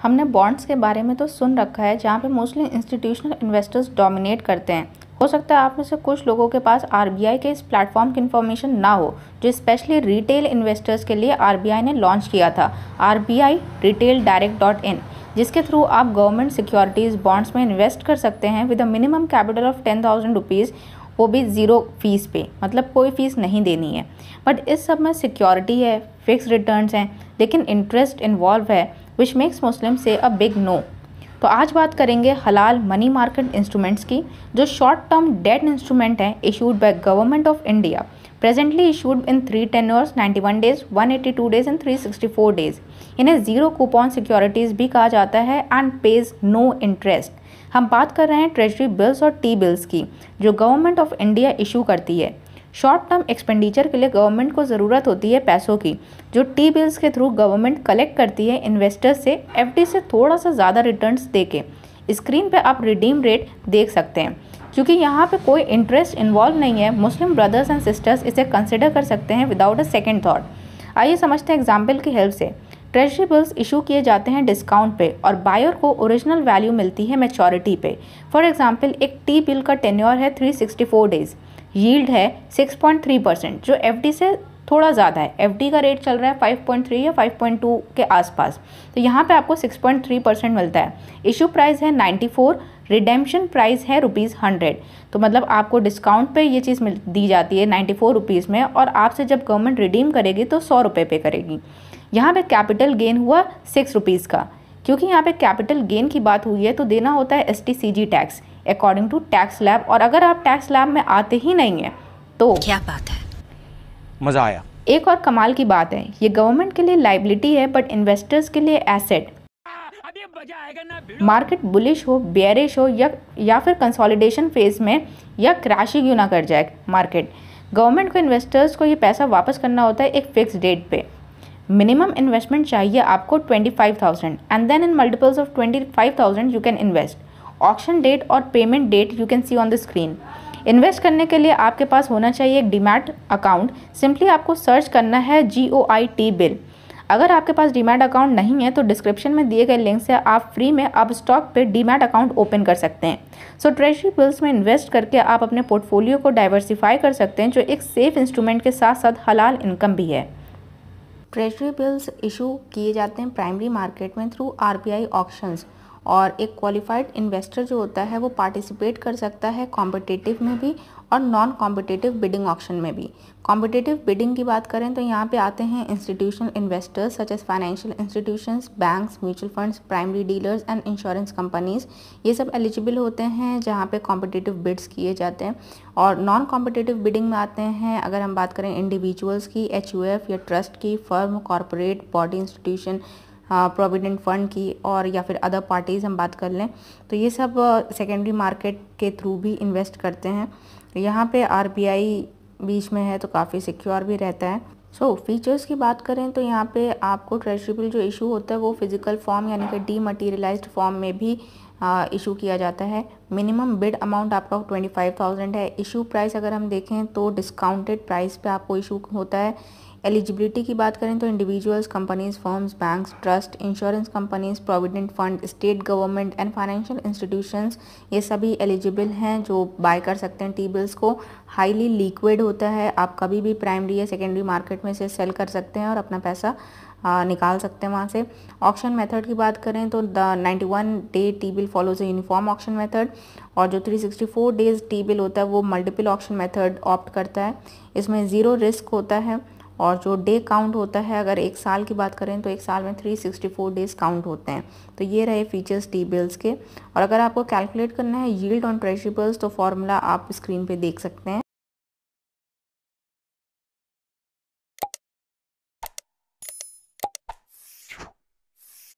हमने बॉन्ड्स के बारे में तो सुन रखा है, जहाँ पे मोस्टली इंस्टीट्यूशनल इन्वेस्टर्स डोमिनेट करते हैं। हो सकता है आप में से कुछ लोगों के पास आरबीआई के इस प्लेटफॉर्म की इन्फॉर्मेशन ना हो, जो स्पेशली रिटेल इन्वेस्टर्स के लिए आरबीआई ने लॉन्च किया था RBI retail direct dot in जिसके थ्रू आप गवर्नमेंट सिक्योरिटीज़ बॉन्ड्स में इन्वेस्ट कर सकते हैं with a minimum capital of ten thousand rupees वो भी ज़ीरो फ़ीस पे मतलब कोई फ़ीस नहीं देनी है। बट इस सब में सिक्योरिटी है फिक्स रिटर्न्स हैं, लेकिन इंटरेस्ट इन्वॉल्व है विच मेक्स मुस्लिम से अ बिग नो तो आज बात करेंगे हलाल मनी मार्केट इंस्ट्रूमेंट्स की, जो शॉर्ट टर्म डेट इंस्ट्रूमेंट हैं issued by government of India presently issued in three tenures 91 days 182 days and 364 days इन्हें ज़ीरो कूपन सिक्योरिटीज़ भी कहा जाता है एंड पेज नो इंटरेस्ट हम बात कर रहे हैं ट्रेजरी बिल्स और टी बिल्स की, जो गवर्नमेंट ऑफ़ इंडिया इशू करती है। शॉर्ट टर्म एक्सपेंडिचर के लिए गवर्नमेंट को ज़रूरत होती है पैसों की, जो टी बिल्स के थ्रू गवर्नमेंट कलेक्ट करती है इन्वेस्टर्स से एफ़ से थोड़ा सा ज़्यादा रिटर्न्स दे के स्क्रीन पे आप रिडीम रेट देख सकते हैं। क्योंकि यहाँ पे कोई इंटरेस्ट इन्वॉल्व नहीं है मुस्लिम ब्रदर्स एंड सिस्टर्स इसे कंसिडर कर सकते हैं विदाउट अ सेकेंड थाट आइए समझते हैं एग्ज़ाम्पल की हेल्प से। ट्रेजरी बिल्स इशू किए जाते हैं डिस्काउंट पे और बायर को ओरिजिनल वैल्यू मिलती है मेचोरिटी पे। फॉर एग्जांपल एक टी बिल का टेन्योर है 364 डेज़ यील्ड है 6.3 परसेंट, जो एफडी से थोड़ा ज़्यादा है। एफडी का रेट चल रहा है 5.3 या 5.2 के आसपास। तो यहाँ पे आपको 6.3 परसेंट मिलता है। इशू प्राइस है 94 रिडेम्पशन प्राइस है रुपीज़ हंड्रेड तो मतलब आपको डिस्काउंट पे ये चीज़ मिल, दी जाती है नाइन्टी फोर रुपीज़ में और आपसे जब गवर्नमेंट रिडीम करेगी तो सौ रुपये पे करेगी। यहाँ पे कैपिटल गेन हुआ सिक्स रुपीज़ का। क्योंकि यहाँ पे कैपिटल गेन की बात हुई है तो देना होता है as tax according to tax slab और अगर आप टैक्स लैब में आते ही नहीं है तो क्या बात है? मज़ा आया। एक और कमाल की बात है ये गवर्नमेंट के लिए लाइबिलिटी है बट इन्वेस्टर्स के लिए एसेट मार्केट बुलिश हो बेयरिश हो या या फिर कंसोलिडेशन फ़ेज़ में या क्रैश ही क्यों ना कर जाए मार्केट गवर्नमेंट को इन्वेस्टर्स को ये पैसा वापस करना होता है एक फिक्स डेट पे। मिनिमम इन्वेस्टमेंट चाहिए आपको twenty five thousand and then in multiples of twenty five thousand you can invest auction date और payment date you can see on the screen invest करने के लिए आपके पास होना चाहिए एक डीमैट अकाउंट सिंपली आपको सर्च करना है जी ओ आई टी बिल अगर आपके पास डीमैट अकाउंट नहीं है तो डिस्क्रिप्शन में दिए गए लिंक से आप फ्री में अब स्टॉक पे डीमैट अकाउंट ओपन कर सकते हैं. सो ट्रेजरी बिल्स में इन्वेस्ट करके आप अपने पोर्टफोलियो को डाइवर्सिफाई कर सकते हैं, जो एक सेफ़ इंस्ट्रूमेंट के साथ साथ हलाल इनकम भी है. ट्रेजरी बिल्स इशू किए जाते हैं प्राइमरी मार्केट में through R B I auctions और एक क्वालिफाइड इन्वेस्टर जो होता है, वो पार्टिसिपेट कर सकता है कॉम्पिटिटिव में भी और नॉन कॉम्पिटिटिव बिडिंग ऑप्शन में भी। कॉम्पिटिटिव बिडिंग की बात करें तो यहाँ पे आते हैं institutional investors such as financial institutions banks mutual funds primary dealers and insurance companies ये सब एलिजिबल होते हैं जहाँ पे कॉम्पिटिटिव बिड्स किए जाते हैं। और नॉन कॉम्पिटिटिव बिडिंग में आते हैं, अगर हम बात करें इंडिविजुअल्स की एचयूएफ या ट्रस्ट की firm corporate body institution provident fund की और या फिर अदर पार्टीज़ हम बात कर लें तो ये सब सेकेंडरी मार्केट के थ्रू भी इन्वेस्ट करते हैं। यहाँ पे आरबीआई बीच में है तो काफ़ी सिक्योर भी रहता है। सो so, फीचर्स की बात करें तो यहाँ पे आपको ट्रेजरी बिल जो इशू होता है वो फ़िज़िकल फॉर्म यानी कि डी मटीरियलाइज्ड फॉर्म में भी इशू किया जाता है। मिनिमम बिड अमाउंट आपका ट्वेंटी फाइव थाउज़ेंड है। इशू प्राइस अगर हम देखें तो डिस्काउंटेड प्राइस पे आपको इशू होता है। एलिजिबिलिटी की बात करें तो individuals companies firms banks trust insurance companies provident fund state government and financial institutions ये सभी एलिजिबल हैं जो बाय कर सकते हैं टी बिल्स को। हाईली लिक्विड होता है। आप कभी भी प्राइमरी या सेकेंडरी मार्केट में से सेल कर सकते हैं और अपना पैसा आ, निकाल सकते हैं वहाँ से। ऑप्शन मेथड की बात करें तो the 91 day T bill follows uniform auction method और जो 364 डेज़ टी बिल होता है वो मल्टीपल ऑप्शन मेथड ऑप्ट करता है। इसमें ज़ीरो रिस्क होता है। और जो डे काउंट होता है, अगर एक साल की बात करें तो एक साल में 364 डेज़ काउंट होते हैं। तो ये रहे फीचर्स टी बिल्स के। और अगर आपको कैलकुलेट करना है यील्ड ऑन ट्रेजरी बिल्स तो फार्मूला आप स्क्रीन पे देख सकते हैं।